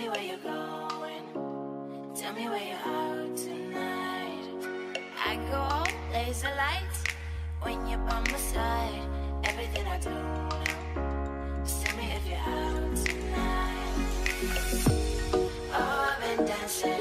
me where you're going. Tell me where you're out tonight. I go all laser light when you're by my side. Everything I do tell me if you're out tonight. Oh, I've been dancing.